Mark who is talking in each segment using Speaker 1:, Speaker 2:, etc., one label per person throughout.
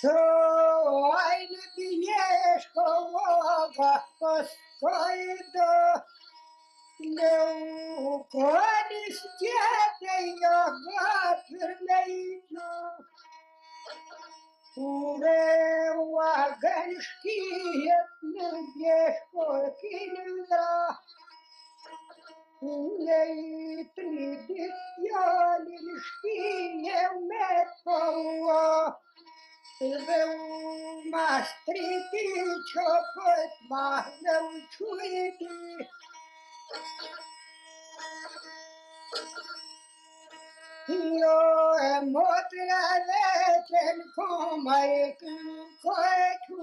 Speaker 1: Soylu güneş kova koskoydu. Levkon istiyede yaka pürmeydu. Ure vagan şkiyet nügeş korkinda. Minei tridiziali lishkine metoa, Ilveu mastriti chopot mahneu chuiti. Io e motra vecen comai kinkoetu,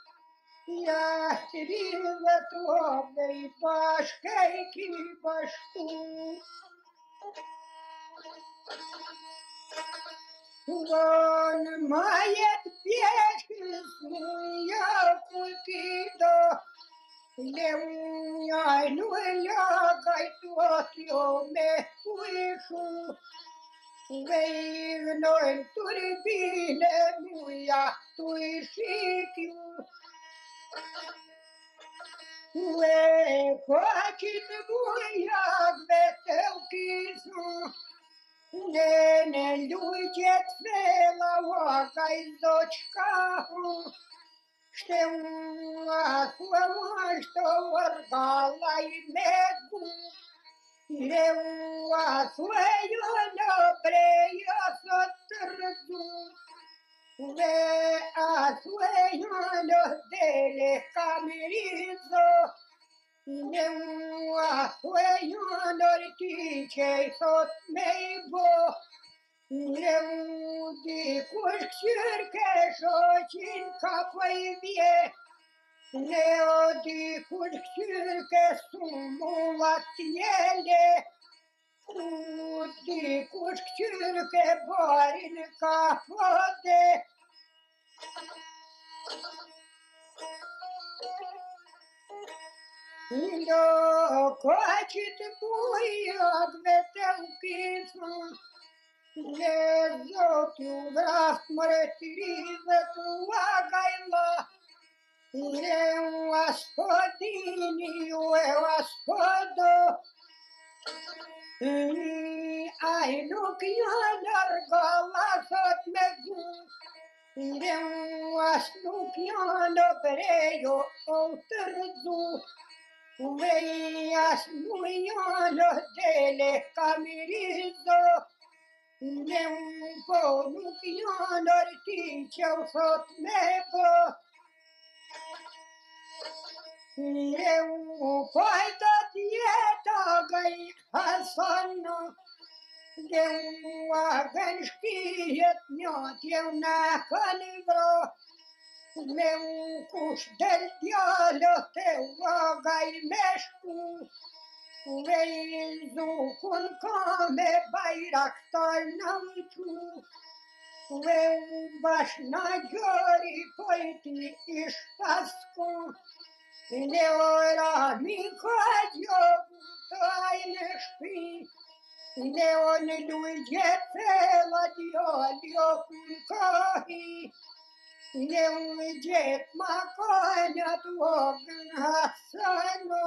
Speaker 1: trivet vovai baškai ki baškų Вон мает пешку, я кукидо, Левняй, ну лягай тот, yo me fuišu, Veivnoin turbine muja tuišikiu. Ue, kočit muja, veteukisu, Nene luiget vela wakai dочкаху, Știu acum što vargala i megu, Eu asueyo no preyo sotrzu, Ve asueyo No dele camerizo, Eu asueyo no riche sot meibo, Eu di curcirke șocin capai vie, Leo di curcirke Udi kutkül ke barin kahvade. Lo kaçit buyak ve tevkisun. Lezo tu vrast mretri ve tu agayla. Eu aspodini, eu aspodo. Ay, look, you are Gola Sot Mezu. Then was look, you are Pereo, Oterzu. Veías muy los teles camirizo. Then for look, you are Ticho Sot Mezu. Eu falta dieta gai hasana. Deu a ganskiet njot eu na kalvra Meu kus del djalo teu a gai meshku Vezu kun kame bayraktar namçu Veu başna göri poyti iş paskun Neora minkadjo tainešpi, Neon luiget la dio dio kunkahi, Neujet makanya tuogan hasano,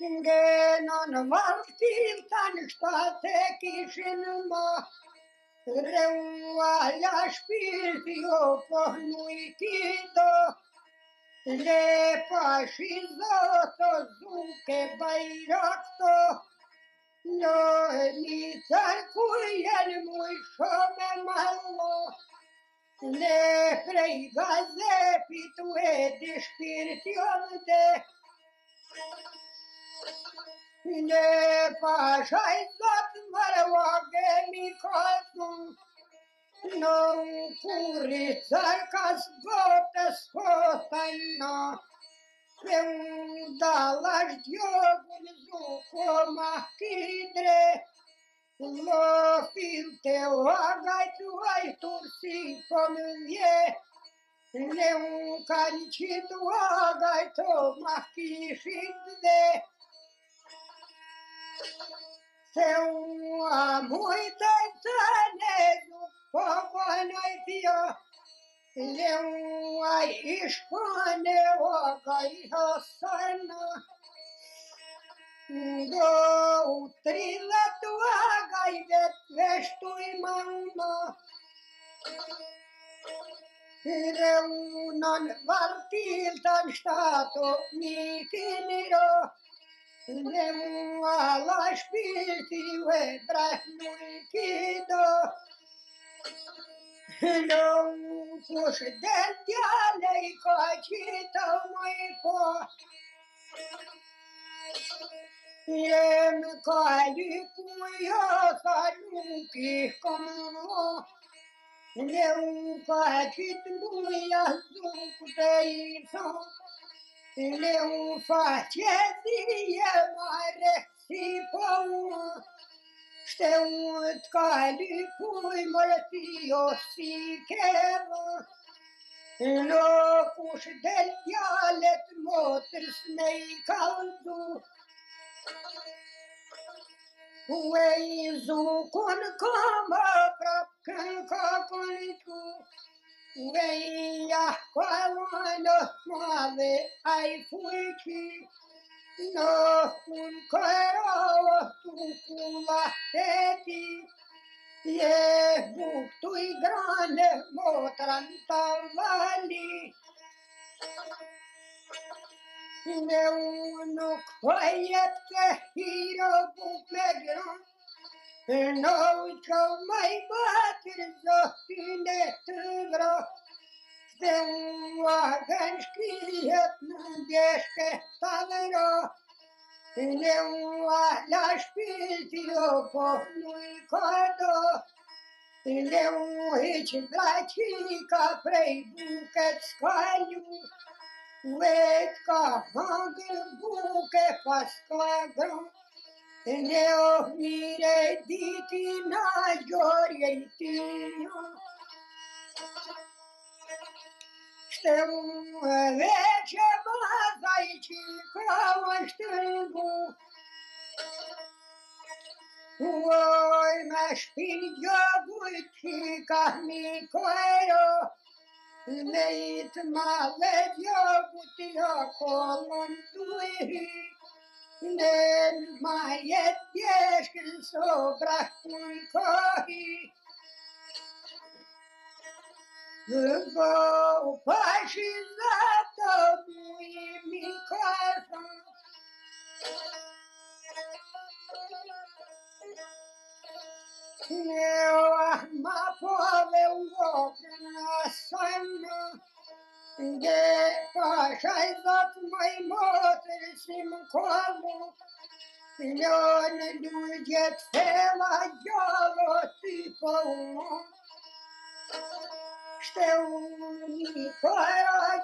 Speaker 1: Genon valtiltan statekisinma, Reua ja spiltio pohnui kido, Lepa šizoto zuke bajrakto, No ni tarkujen mui šome malo, Le preigaze pitu ediš pirtiomde, Ne pașai tot mă roagă Nancurițarca zgotă da Pe de dalaș o zucoma chidre, Lo teu agai tu ai tursi pomie, Le un canicit oagai to machișidre, Seu amor e tentando gai hasana Do trila tua gai vet vestui manna Reunan vartiltan stato mi finirò Nemala spirti vedrai لو مشدت عليك جئت ضيفا يا مقالك ويا صدوقك كمرو لو فاتت يا زوق ضيفا لو فاتت يا مارك سيفا Șteut é că ai lipui mălătiosi chemă, Locuș de dialet motr snei caldu, Ueizu con cama prapkan kakonitu, Ueia kawana mave ai fuiki, No kun karawa tu Pepi, je Bůh tu i grane, motrantavali. Neunuk pojebte hiro Bůh medro, Naučil maj bátr zohtyne tygro, Ten wagen škrijet na běžke stavro, Leua la spirito poplui codo, Leu hici blacica prei bucet scaliu, Uet ca hangel buce pascagro, Leo mire diti na giorietio, tio. Știu vece mă aici ca o ștângu. Oi mă spinge buici ca mi coero. Leit mă vedio butio colondui. Nen mai et pieskin sopra cui cohi. Vou paginata mui mi casa. Eu arma pove um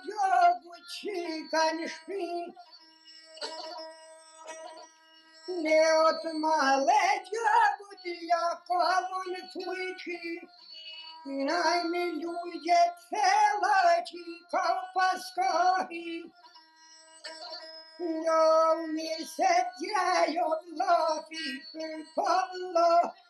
Speaker 1: Giogu cica în șpi Neot male Giogu tia fuici N-ai mi duget fela cica pascahi Non mi sediaio la fi per pollo nel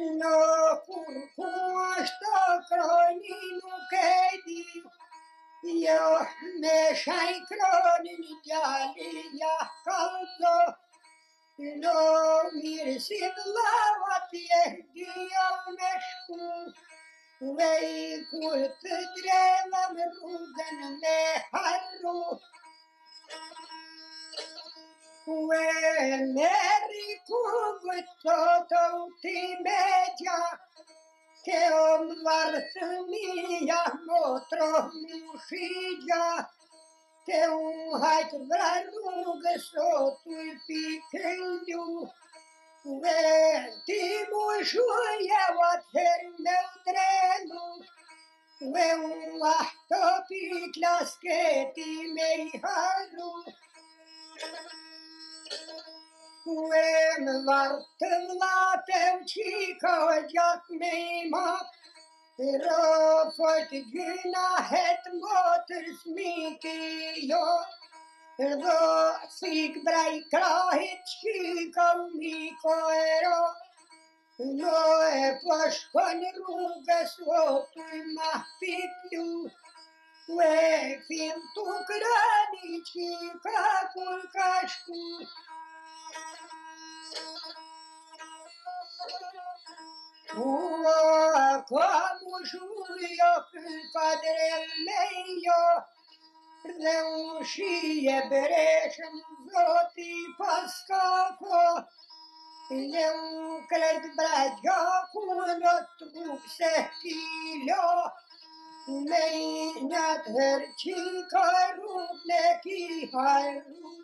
Speaker 1: La cunoaște croninul Kedi, Ia meșai cronin deale, ia caldă, La mirsit lava piehdi al meșcu, Vei curte dremam rugăn me harru, Media. Che om vartmia motro mushija. Che un hait vraruga sotui pikendu. Venti mushuia wat her neudrenu. Ve un wahto piklas keti mei vartla tevchika jak meima. Ro fort gyna het moters miki jo. Ro sig brai krahit chika miko ero. No e pashkon rugas otui mahpitlu. Ue, fiind tu grănici, capul cașcu. Ua, como julio, cadreleio, reușie breșem zotii pascaco, eu cred bradiacul, cu trup se chilio, herci carup neki haru.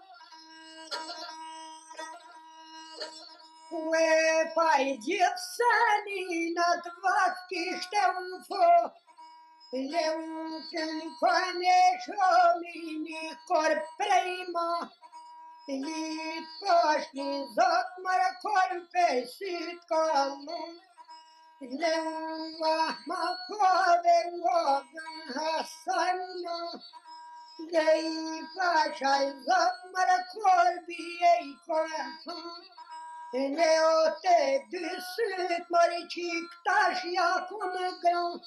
Speaker 1: We paidzie sani na dwach штемфо, Leuken kwane shomini kor prima, Lit poshni zot mara kor pesit kalu, Leua ma Pove wogan hasanno, Gei pashai zot mara kor biei korasan, Leo te düsüt maricik taş yakun grão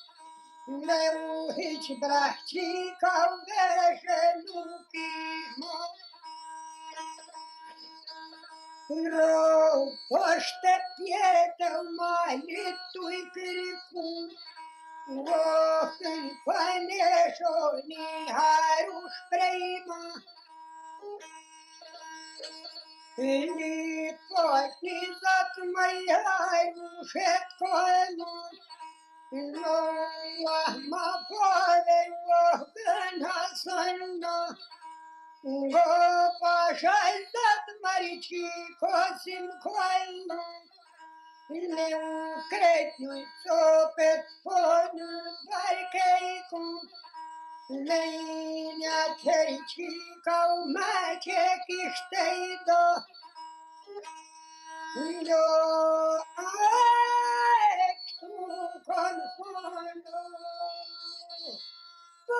Speaker 1: Leo hiç brahti kavveşe lupimo Ro poște pietă malitui piricum Ro în paneșoni haruș preima poști zat mai harușet koemon No ma pove wohben hasanna Go pașai zat marici kosim koemon Leu cretnui sopet ponu barkeikun Leina terici kau mace kišteido. Jo Thank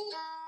Speaker 1: you.